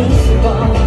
principal